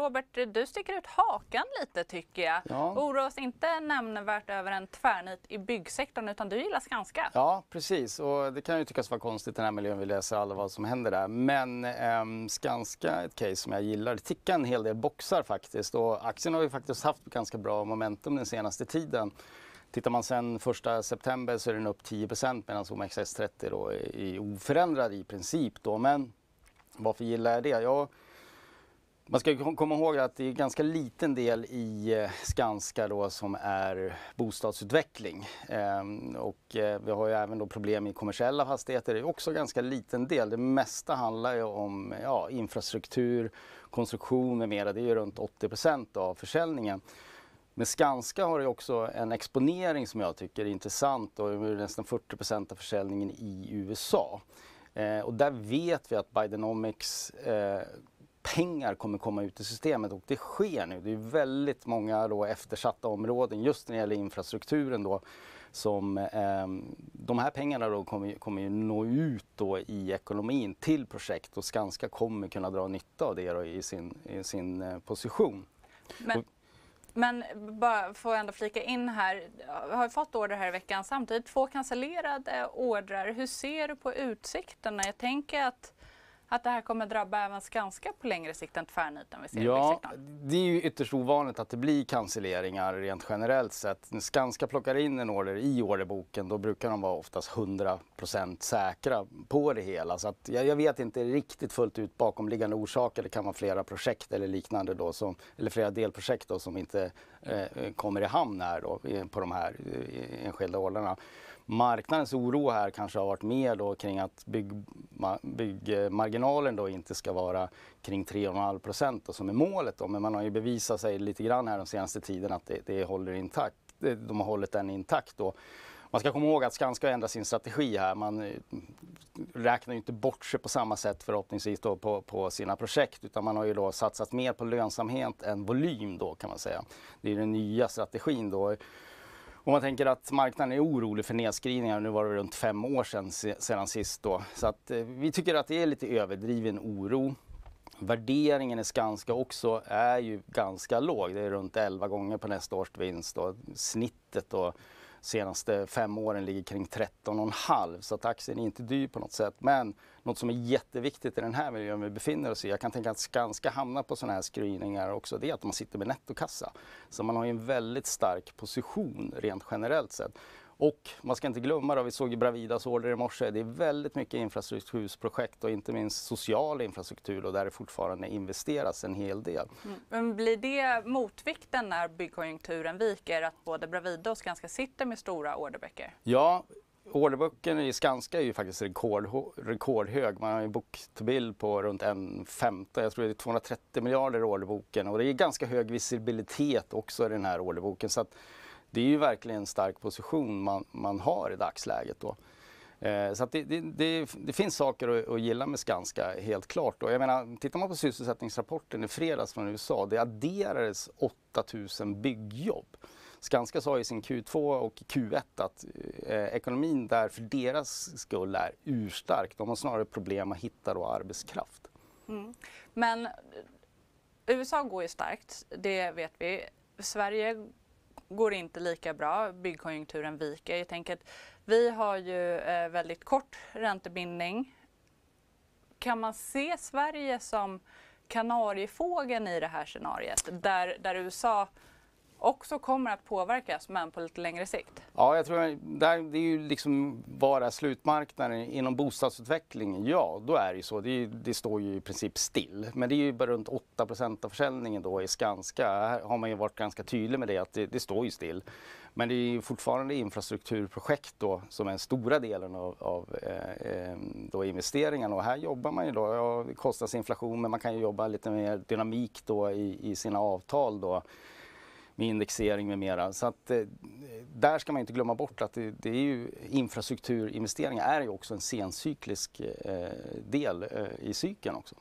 Robert, du sticker ut hakan lite tycker jag. Ja. Oroas inte nämnvärt över en tvärnit i byggsektorn utan du gillar Skanska. Ja, precis. Och det kan ju tyckas vara konstigt i den här miljön. Vi läser alla vad som händer där. Men eh, Skanska ett case som jag gillar. Det tickar en hel del boxar faktiskt. Och aktien har ju faktiskt haft ganska bra momentum den senaste tiden. Tittar man sen första september så är den upp 10% medan OMXS30 då är oförändrad i princip. Då. Men varför gillar jag det? Jag man ska komma ihåg att det är ganska liten del i eh, Skanska då som är bostadsutveckling. Ehm, och eh, vi har ju även då problem i kommersiella fastigheter. Det är också ganska liten del. Det mesta handlar ju om ja, infrastruktur, konstruktion med mera. Det är ju runt 80% av försäljningen. Men Skanska har ju också en exponering som jag tycker är intressant och är nästan 40% av försäljningen i USA. Ehm, och där vet vi att Bidenomics eh, pengar kommer komma ut i systemet och det sker nu. Det är väldigt många då eftersatta områden just när det gäller infrastrukturen då som eh, de här pengarna då kommer, kommer ju nå ut då i ekonomin till projekt och Skanska kommer kunna dra nytta av det då i sin, i sin eh, position. Men, men bara får jag ändå flika in här, jag har fått order här i veckan samtidigt två cancellerade ordrar. Hur ser du på utsikterna? Jag tänker att att det här kommer drabba även Skanska på längre sikt än tvärniten vi ser ja, det är ju ytterst ovanligt att det blir cancelleringar rent generellt sett. När Skanska plockar in en order i orderboken då brukar de vara oftast 100% säkra på det hela. Så att jag, jag, vet inte riktigt fullt ut bakomliggande orsaker. Det kan vara flera projekt eller liknande då, som, eller flera delprojekt då, som inte eh, kommer i hamn här då, på de här eh, enskilda orderna marknadens oro här kanske har varit mer då kring att bygg, byggmarginalen då inte ska vara kring 3,5 procent som är målet. Då. Men man har ju bevisat sig lite grann här de senaste tiden att det, det håller intakt. De har hållit den intakt då. Man ska komma ihåg att Skanska har ändrat sin strategi här. Man eh, räknar ju inte bort sig på samma sätt förhoppningsvis då på, på, sina projekt utan man har ju då satsat mer på lönsamhet än volym då kan man säga. Det är den nya strategin då. Om man tänker att marknaden är orolig för nedskrivningar, nu var det runt fem år sedan, sedan sist då. Så att eh, vi tycker att det är lite överdriven oro. Värderingen i Skanska också är ju ganska låg. Det är runt 11 gånger på nästa års vinst. Då. Snittet då senaste fem åren ligger kring 13,5 så att aktien är inte dyr på något sätt. Men något som är jätteviktigt i den här miljön vi befinner oss i, jag kan tänka att Skanska hamnar på sådana här screeningar också, det är att man sitter med nettokassa. Så man har ju en väldigt stark position rent generellt sett. Och man ska inte glömma då, vi såg ju Bravidas order i morse, det är väldigt mycket infrastrukturprojekt och inte minst social infrastruktur och där det fortfarande investeras en hel del. Mm. Men blir det motvikten när byggkonjunkturen viker att både Bravida och Skanska sitter med stora orderböcker? Ja, orderboken i Skanska är ju faktiskt rekord, rekordhög. Man har ju book-to-bill på runt 1,15. Jag tror det är 230 miljarder i orderboken och det är ganska hög visibilitet också i den här orderboken. Så att det är ju verkligen en stark position man, man har i dagsläget. Då. Eh, så det, det, det, det, finns saker att, att gilla med Skanska, helt klart. Då. jag menar, tittar man på sysselsättningsrapporten i fredags från USA, det adderades 8000 byggjobb. Skanska sa i sin Q2 och Q1 att eh, ekonomin där för deras skull är urstark. De har snarare problem att hitta då arbetskraft. Mm. Men eh, USA går ju starkt, det vet vi. Sverige går inte lika bra. Byggkonjunkturen viker. Jag tänker att vi har ju eh, väldigt kort räntebindning. Kan man se Sverige som kanariefågeln i det här scenariet där, där USA också kommer att påverkas men på lite längre sikt? Ja, jag tror det är ju liksom bara slutmarknaden inom bostadsutvecklingen, Ja, då är det ju så. Det, det, står ju i princip still. Men det är ju bara runt 8% av försäljningen då i Skanska. Här har man ju varit ganska tydlig med det att det, det står ju still. Men det är ju fortfarande infrastrukturprojekt då som är den stora delen av, av eh, eh, då investeringarna och här jobbar man ju då, ja, kostnadsinflation men man kan ju jobba lite mer dynamik då i, i sina avtal då med indexering med mera. Så att, eh, där ska man inte glömma bort att det, det, är ju infrastrukturinvesteringar är ju också en sencyklisk eh, del eh, i cykeln också.